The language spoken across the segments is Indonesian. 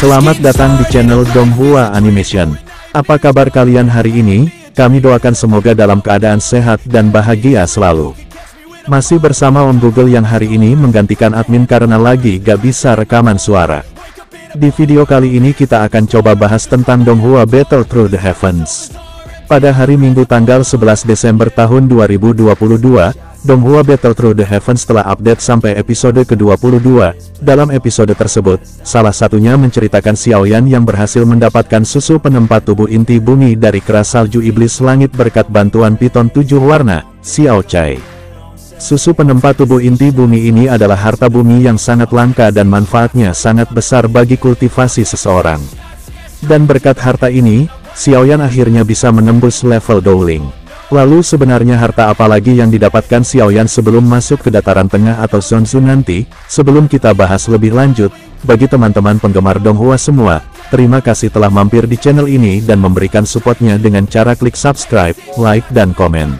Selamat datang di channel Donghua Animation. Apa kabar kalian hari ini? Kami doakan semoga dalam keadaan sehat dan bahagia selalu. Masih bersama Om Google yang hari ini menggantikan admin karena lagi gak bisa rekaman suara. Di video kali ini kita akan coba bahas tentang Donghua Battle Through the Heavens. Pada hari Minggu tanggal 11 Desember tahun 2022, Donghua Battle Through the Heavens telah update sampai episode ke-22. Dalam episode tersebut, salah satunya menceritakan Xiaoyan yang berhasil mendapatkan susu penempat tubuh inti bumi dari keras salju iblis langit berkat bantuan piton tujuh warna, Xiao Chai. Susu penempat tubuh inti bumi ini adalah harta bumi yang sangat langka dan manfaatnya sangat besar bagi kultivasi seseorang. Dan berkat harta ini, Xiaoyan akhirnya bisa menembus level Dowling. Lalu sebenarnya harta apa lagi yang didapatkan Xiaoyan sebelum masuk ke dataran tengah atau Zonzu nanti? Sebelum kita bahas lebih lanjut, bagi teman-teman penggemar Donghua semua, terima kasih telah mampir di channel ini dan memberikan supportnya dengan cara klik subscribe, like dan komen.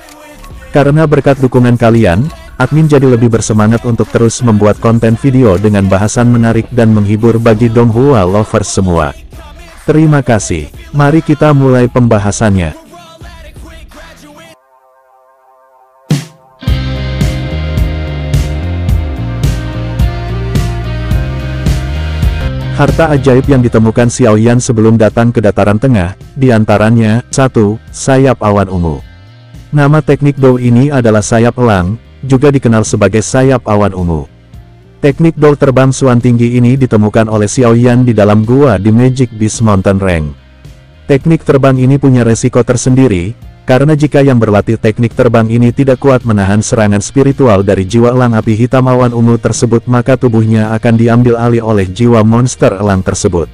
Karena berkat dukungan kalian, admin jadi lebih bersemangat untuk terus membuat konten video dengan bahasan menarik dan menghibur bagi Donghua lovers semua. Terima kasih. Mari kita mulai pembahasannya. Harta ajaib yang ditemukan Xiaoyan sebelum datang ke dataran tengah, di antaranya, 1. Sayap awan ungu. Nama teknik Dou ini adalah sayap elang, juga dikenal sebagai sayap awan ungu. Teknik Dou terbang suan tinggi ini ditemukan oleh Xiaoyan di dalam gua di Magic Beast Mountain Range. Teknik terbang ini punya resiko tersendiri, karena jika yang berlatih teknik terbang ini tidak kuat menahan serangan spiritual dari jiwa elang api hitam awan ungu tersebut maka tubuhnya akan diambil alih oleh jiwa monster elang tersebut.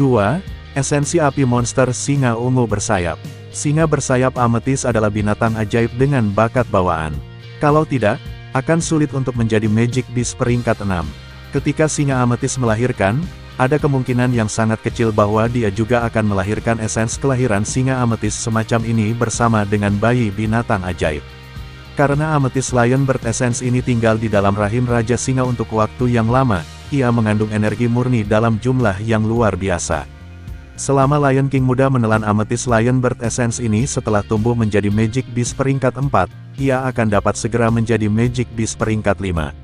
2. Esensi api monster singa ungu bersayap. Singa bersayap ametis adalah binatang ajaib dengan bakat bawaan. Kalau tidak, akan sulit untuk menjadi Magic Beast peringkat 6. Ketika singa ametis melahirkan, ada kemungkinan yang sangat kecil bahwa dia juga akan melahirkan esens kelahiran singa ametis semacam ini bersama dengan bayi binatang ajaib. Karena ametis Lion Bird Essence ini tinggal di dalam rahim Raja Singa untuk waktu yang lama, ia mengandung energi murni dalam jumlah yang luar biasa. Selama Lion King muda menelan ametis Lion Bird Essence ini setelah tumbuh menjadi Magic Beast peringkat 4, ia akan dapat segera menjadi Magic Beast peringkat 5.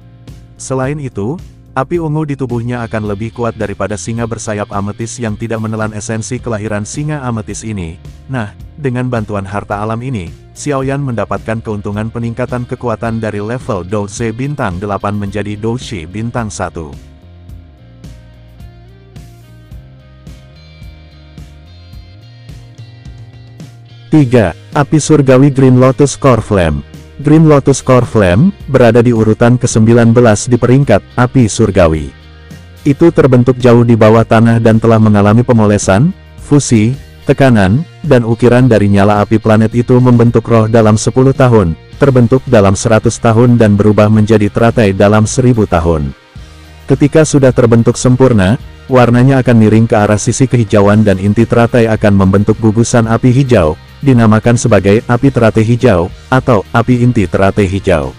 Selain itu, api ungu di tubuhnya akan lebih kuat daripada singa bersayap ametis yang tidak menelan esensi kelahiran singa ametis ini. Nah, dengan bantuan harta alam ini, Xiaoyan mendapatkan keuntungan peningkatan kekuatan dari level Dou Ze bintang 8 menjadi Dou Shi bintang 1. Tiga, Api Surgawi Green Lotus Core Flame Green Lotus Core Flame, berada di urutan ke-19 di peringkat Api Surgawi. Itu terbentuk jauh di bawah tanah dan telah mengalami pemolesan, fusi, tekanan, dan ukiran dari nyala api planet itu membentuk roh dalam 10 tahun, terbentuk dalam 100 tahun dan berubah menjadi teratai dalam 1000 tahun. Ketika sudah terbentuk sempurna, warnanya akan miring ke arah sisi kehijauan dan inti teratai akan membentuk gugusan api hijau, dinamakan sebagai api teratai hijau, atau api inti teratai hijau.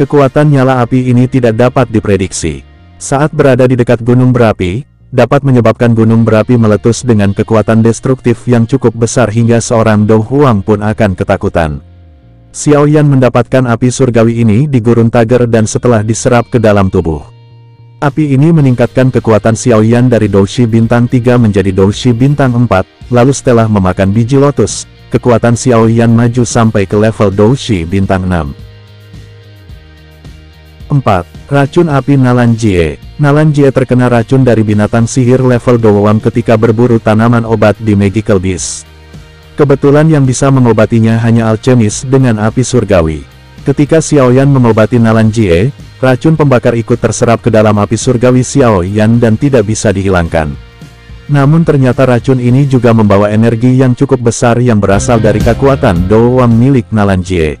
Kekuatan nyala api ini tidak dapat diprediksi. Saat berada di dekat gunung berapi, dapat menyebabkan gunung berapi meletus dengan kekuatan destruktif yang cukup besar hingga seorang Dou Huang pun akan ketakutan. Xiaoyan mendapatkan api surgawi ini di gurun Tager dan setelah diserap ke dalam tubuh. Api ini meningkatkan kekuatan Xiaoyan dari Doushi bintang 3 menjadi Doushi bintang 4, lalu setelah memakan biji lotus, kekuatan Xiaoyan maju sampai ke level Doushi bintang 6. 4. Racun api Nalanjie Nalanjie terkena racun dari binatang sihir level Dowam ketika berburu tanaman obat di Magical Beast. Kebetulan yang bisa mengobatinya hanya alchemis dengan api surgawi. Ketika Xiaoyan mengobati Nalanjie, racun pembakar ikut terserap ke dalam api surgawi Xiaoyan dan tidak bisa dihilangkan. Namun ternyata racun ini juga membawa energi yang cukup besar yang berasal dari kekuatan Dowam milik Nalanjie.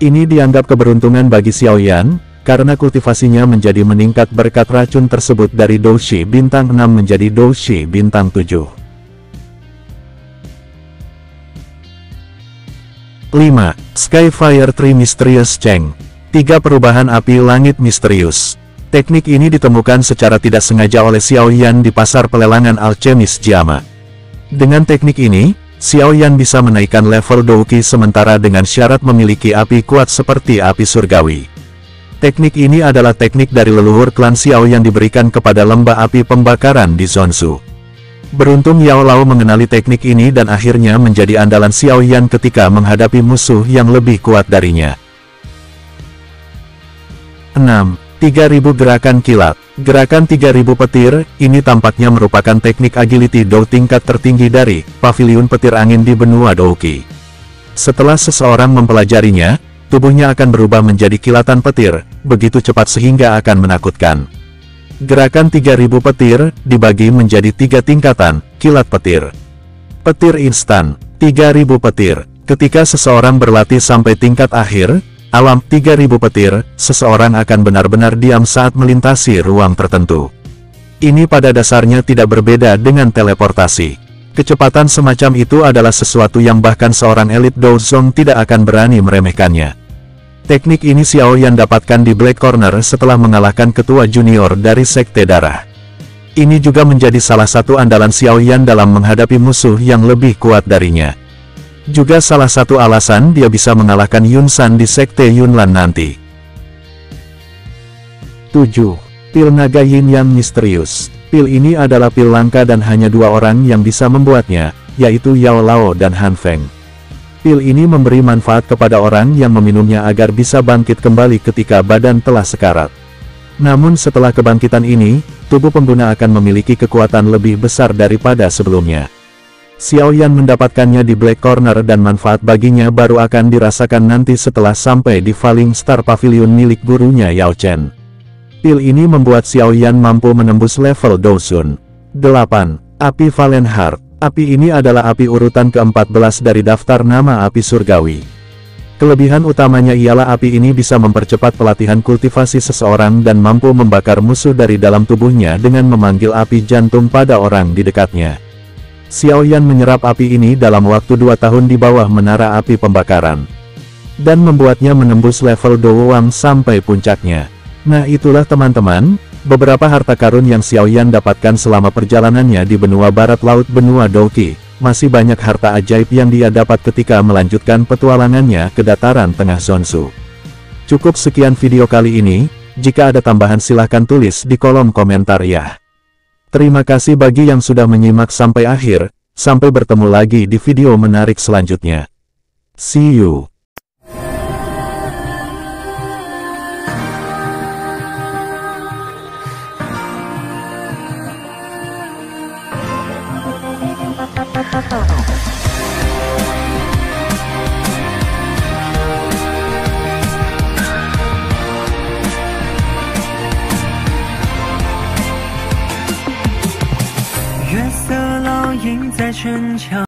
Ini dianggap keberuntungan bagi Xiaoyan, karena kultivasinya menjadi meningkat berkat racun tersebut dari Doushi bintang 6 menjadi Doushi bintang 7. 5. Skyfire Tree Mysterious Cheng. Tiga perubahan api langit misterius. Teknik ini ditemukan secara tidak sengaja oleh Xiao Yan di pasar pelelangan alchemis Jiama. Dengan teknik ini, Xiao Yan bisa menaikkan level Douki sementara dengan syarat memiliki api kuat seperti api surgawi. Teknik ini adalah teknik dari leluhur klan Xiao yang diberikan kepada lembah api pembakaran di Zonsu. Beruntung Yao Lao mengenali teknik ini dan akhirnya menjadi andalan Xiao Yan ketika menghadapi musuh yang lebih kuat darinya. 6. 3000 gerakan kilat. Gerakan 3000 petir, ini tampaknya merupakan teknik agility do tingkat tertinggi dari pavilion petir angin di benua Douki. Setelah seseorang mempelajarinya, tubuhnya akan berubah menjadi kilatan petir, begitu cepat sehingga akan menakutkan. Gerakan 3000 petir, dibagi menjadi tiga tingkatan, kilat petir. Petir instan, 3000 petir. Ketika seseorang berlatih sampai tingkat akhir, Alam 3000 petir, seseorang akan benar-benar diam saat melintasi ruang tertentu. Ini pada dasarnya tidak berbeda dengan teleportasi. Kecepatan semacam itu adalah sesuatu yang bahkan seorang elit Douzong tidak akan berani meremehkannya. Teknik ini Xiao yang dapatkan di Black Corner setelah mengalahkan ketua junior dari Sekte Darah. Ini juga menjadi salah satu andalan Xiao Yan dalam menghadapi musuh yang lebih kuat darinya. Juga salah satu alasan dia bisa mengalahkan Yun San di Sekte Yunlan nanti. 7. Pil Naga Yin Yang Misterius Pil ini adalah pil langka dan hanya dua orang yang bisa membuatnya, yaitu Yao Lao dan Han Feng. Pil ini memberi manfaat kepada orang yang meminumnya agar bisa bangkit kembali ketika badan telah sekarat. Namun setelah kebangkitan ini, tubuh pengguna akan memiliki kekuatan lebih besar daripada sebelumnya. Xiao Yan mendapatkannya di Black Corner dan manfaat baginya baru akan dirasakan nanti setelah sampai di Falling Star Pavilion milik gurunya Yao Chen. Pil ini membuat Xiao Yan mampu menembus level Dousun. 8. Api Valen Heart Api ini adalah api urutan ke-14 dari daftar nama api surgawi. Kelebihan utamanya ialah api ini bisa mempercepat pelatihan kultivasi seseorang dan mampu membakar musuh dari dalam tubuhnya dengan memanggil api jantung pada orang di dekatnya. Xiao Yan menyerap api ini dalam waktu dua tahun di bawah menara api pembakaran. Dan membuatnya menembus level Wang sampai puncaknya. Nah itulah teman-teman, beberapa harta karun yang Xiao Yan dapatkan selama perjalanannya di benua barat laut benua Douki. Masih banyak harta ajaib yang dia dapat ketika melanjutkan petualangannya ke dataran tengah Zonsu. Cukup sekian video kali ini, jika ada tambahan silahkan tulis di kolom komentar ya. Terima kasih bagi yang sudah menyimak sampai akhir, sampai bertemu lagi di video menarik selanjutnya. See you.